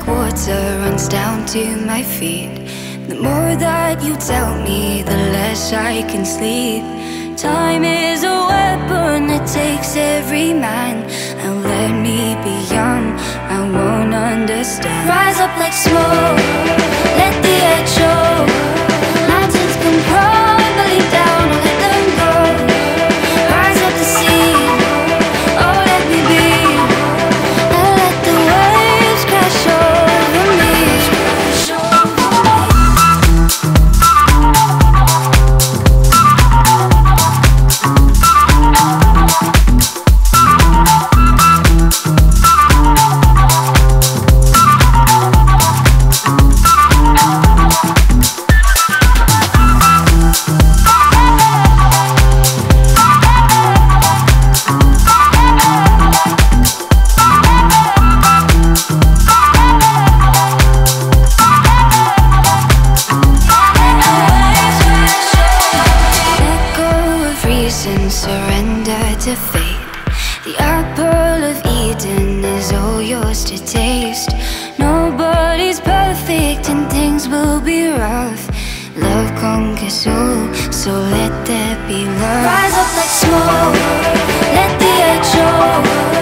water runs down to my feet. The more that you tell me, the less I can sleep. Time is a weapon that takes every man. And let me be young, I won't understand. Rise up like smoke, to The apple of Eden is all yours to taste. Nobody's perfect and things will be rough. Love conquers all, so let there be love. Rise up like smoke, let the edge show